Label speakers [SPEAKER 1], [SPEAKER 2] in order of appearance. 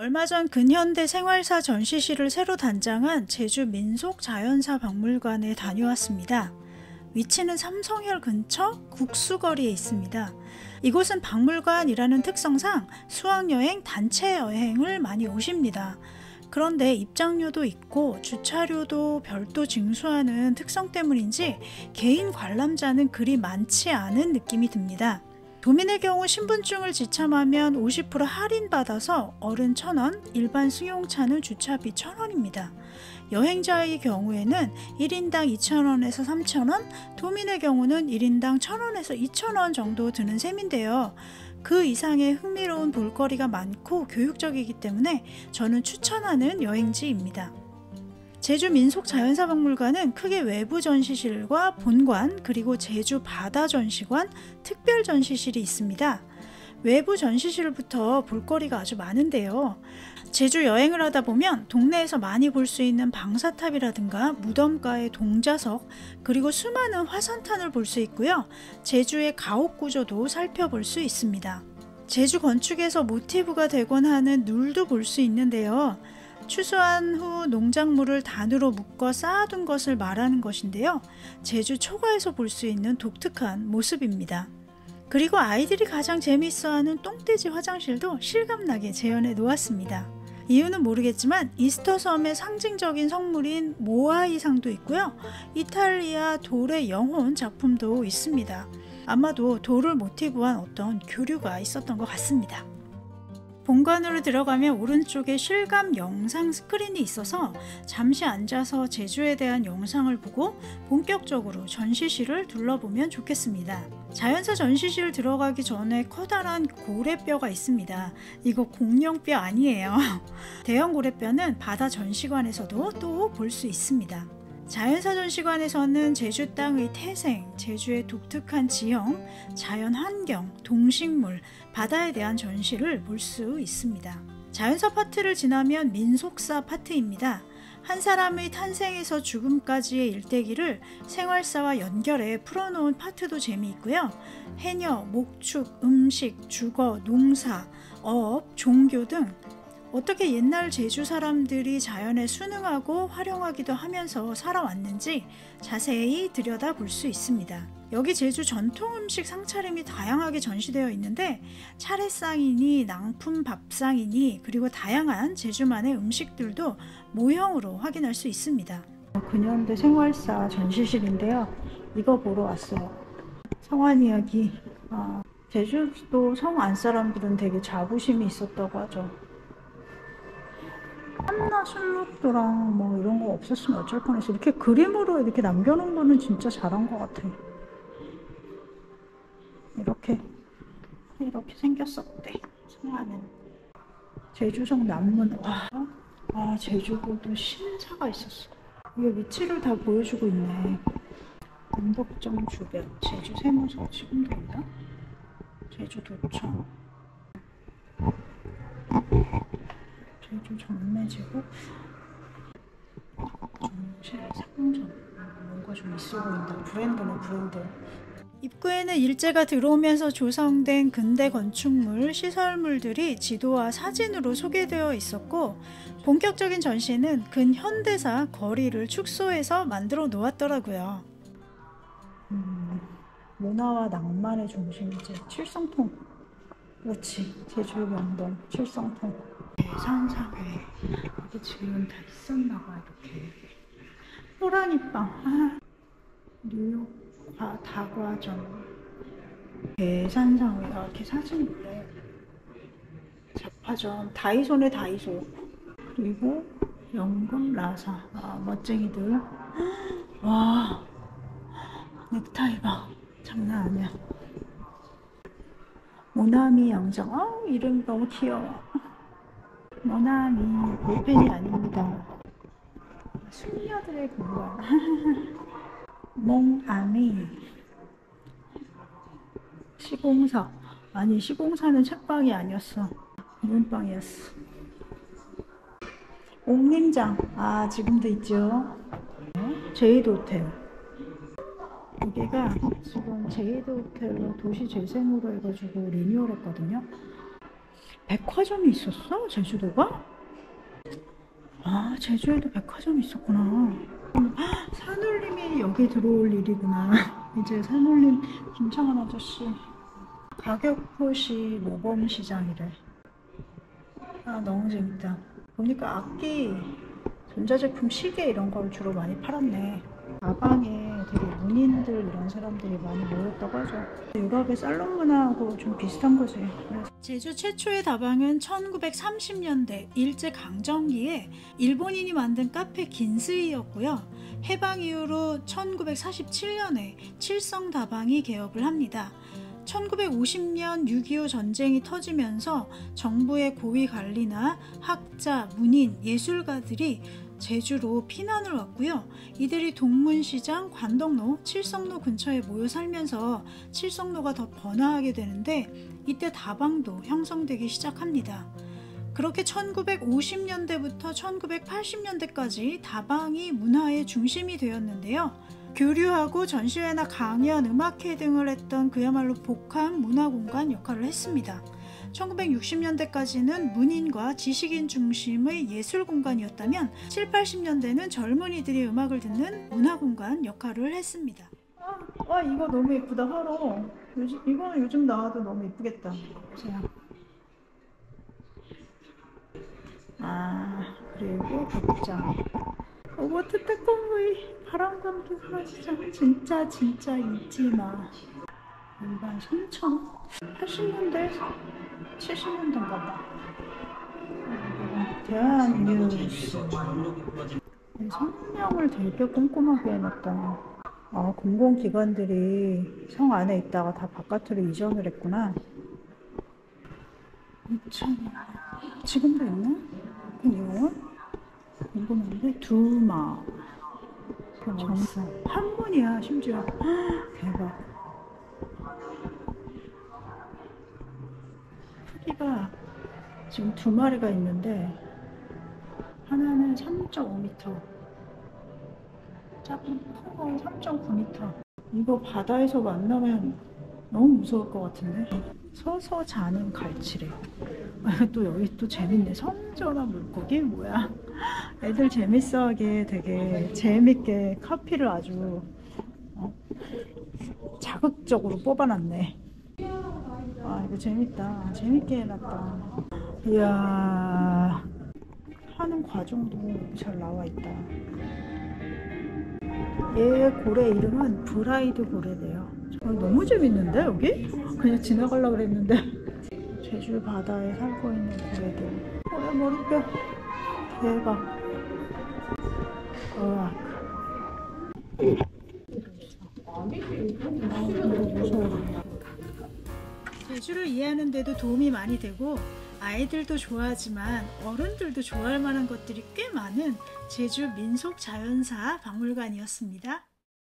[SPEAKER 1] 얼마 전 근현대 생활사 전시실을 새로 단장한 제주 민속자연사 박물관에 다녀왔습니다. 위치는 삼성혈 근처 국수거리에 있습니다. 이곳은 박물관이라는 특성상 수학여행, 단체 여행을 많이 오십니다. 그런데 입장료도 있고 주차료도 별도 징수하는 특성 때문인지 개인 관람자는 그리 많지 않은 느낌이 듭니다. 도민의 경우 신분증을 지참하면 50% 할인받아서 어른 1,000원, 일반 승용차는 주차비 1,000원입니다. 여행자의 경우에는 1인당 2,000원에서 3,000원, 도민의 경우는 1인당 1,000원에서 2,000원 정도 드는 셈인데요. 그 이상의 흥미로운 볼거리가 많고 교육적이기 때문에 저는 추천하는 여행지입니다. 제주 민속자연사박물관은 크게 외부 전시실과 본관 그리고 제주 바다 전시관 특별 전시실이 있습니다. 외부 전시실부터 볼거리가 아주 많은데요. 제주 여행을 하다 보면 동네에서 많이 볼 수 있는 방사탑이라든가 무덤가의 동자석 그리고 수많은 화산탄을 볼 수 있고요. 제주의 가옥 구조도 살펴볼 수 있습니다. 제주 건축에서 모티브가 되곤 하는 눌도 볼 수 있는데요. 추수한 후 농작물을 단으로 묶어 쌓아둔 것을 말하는 것인데요. 제주 초가에서 볼 수 있는 독특한 모습입니다. 그리고 아이들이 가장 재미있어하는 똥돼지 화장실도 실감나게 재현해 놓았습니다. 이유는 모르겠지만 이스터 섬의 상징적인 성물인 모아이상도 있고요. 이탈리아 돌의 영혼 작품도 있습니다. 아마도 돌을 모티브한 어떤 교류가 있었던 것 같습니다. 본관으로 들어가면 오른쪽에 실감 영상 스크린이 있어서 잠시 앉아서 제주에 대한 영상을 보고 본격적으로 전시실을 둘러보면 좋겠습니다. 자연사 전시실 들어가기 전에 커다란 고래뼈가 있습니다. 이거 공룡뼈 아니에요. 대형 고래뼈는 바다 전시관에서도 또 볼 수 있습니다. 자연사 전시관에서는 제주 땅의 태생, 제주의 독특한 지형, 자연 환경, 동식물, 바다에 대한 전시를 볼 수 있습니다. 자연사 파트를 지나면 민속사 파트입니다. 한 사람의 탄생에서 죽음까지의 일대기를 생활사와 연결해 풀어놓은 파트도 재미있고요. 해녀, 목축, 음식, 주거, 농사, 어업, 종교 등 어떻게 옛날 제주 사람들이 자연에 순응하고 활용하기도 하면서 살아왔는지 자세히 들여다볼 수 있습니다. 여기 제주 전통 음식 상차림이 다양하게 전시되어 있는데 차례상이니 낭품 밥상이니 그리고 다양한 제주만의 음식들도 모형으로 확인할 수 있습니다. 근현대 생활사 전시실인데요. 이거 보러 왔어요. 성환 이야기. 아, 제주도 성 안 사람들은 되게 자부심이 있었다고 하죠. 한나 술록도랑 뭐 이런 거 없었으면 어쩔 뻔했어. 이렇게 그림으로 이렇게 남겨놓은 거는 진짜 잘한 것 같아. 이렇게 이렇게 생겼었대. 성화는 제주성 남문 와, 아 제주도도 신사가 있었어. 이게 위치를 다 보여주고 있네. 남덕정 주변 제주 세무서 지금도 있나? 제주 도청 제주 전매지구 정실 상점 뭔가 좀 있어 보인다. 브랜드는 브랜드. 입구에는 일제가 들어오면서 조성된 근대 건축물, 시설물들이 지도와 사진으로 소개되어 있었고 본격적인 전시는 근현대사 거리를 축소해서 만들어 놓았더라고요. 음, 문화와 낭만의 중심이지 칠성통. 그렇지 제주의 명동 칠성통. 산사회 이게 지금 다 있었나 봐 이렇게. 호랑이빵. 아, 뉴욕 아, 다과점. 계산상에 이렇게 사진 있네 잡화점 다이소네 다이소. 그리고 연금 라사 아, 멋쟁이들. 와 넥타이 봐 장난 아니야. 모나미 영정 아 이름 너무 귀여워 모나미 볼펜이 아닙니다. 숙녀들의 공간 몽아미 시공사. 아니 시공사는 책방이 아니었어. 문방이었어. 옥림장. 아 지금도 있죠. 제이도 호텔. 여기가 지금 제이도 호텔로 도시 재생으로 해가지고 리뉴얼 했거든요 백화점이 있었어? 제주도가? 아, 제주에도 백화점이 있었구나. 헉, 산울림이 여기 들어올 일이구나. 이제 산울림 김창원 아저씨. 가격 표시 모범 시장이래. 아, 너무 재밌다. 보니까 악기, 전자제품 시계 이런 걸 주로 많이 팔았네. 가방에 되게 문인들 이런 사람들이 많이 모였다고 하죠. 유럽의 살롱 문화하고 좀 비슷한 거지. 제주 최초의 다방은 1930년대 일제 강점기에 일본인이 만든 카페 긴스이였고요. 해방 이후로 1947년에 칠성 다방이 개업을 합니다. 1950년 6.25 전쟁이 터지면서 정부의 고위 관리나 학자, 문인, 예술가들이 제주로 피난을 왔고요. 이들이 동문시장, 관덕로, 칠성로 근처에 모여 살면서 칠성로가 더 번화하게 되는데 이때 다방도 형성되기 시작합니다. 그렇게 1950년대부터 1980년대까지 다방이 문화의 중심이 되었는데요. 교류하고 전시회나 강연, 음악회 등을 했던 그야말로 복합 문화공간 역할을 했습니다. 1960년대까지는 문인과 지식인 중심의 예술 공간이었다면 7, 80년대는 젊은이들이 음악을 듣는 문화 공간 역할을 했습니다. 아, 와 이거 너무 예쁘다 하루. 요즘 이거는 요즘 나와도 너무 예쁘겠다. 보세요. 아 그리고 벽장. 로버트 태권브이 바람감기 사라지자 진짜 진짜 잊지 마. 일반 3,000원? 80년대 70년대인가 봐. 대한뉴스. 성명을 되게 꼼꼼하게 해놨다. 아, 공공기관들이 성 안에 있다가 다 바깥으로 이전을 했구나. 2,000원. 지금도 있나? 이거? 궁금한데? 두마. 정사. 한문이야, 심지어. 대박. 크기가 지금 두 마리가 있는데 하나는 3.5m 작은 큰 3.9m 이거 바다에서 만나면 너무 무서울 것 같은데? 서서 자는 갈치래. 또 여기 또 재밌네. 선전화 물고기? 뭐야? 애들 재밌어하게 되게 재밌게 카피를 아주 어? 자극적으로 뽑아놨네 아 이거 재밌다. 재밌게 해놨다. 이야 하는 과정도 잘 나와 있다. 얘 고래 이름은 브라이드 고래래요. 아, 너무 재밌는데 여기? 그냥 지나가려고 그랬는데. 제주 바다에 살고 있는 고래들. 고래 머리뼈. 대박. 으악 제주를 이해하는 데도 도움이 많이 되고 아이들도 좋아하지만 어른들도 좋아할 만한 것들이 꽤 많은 제주 민속 자연사 박물관이었습니다.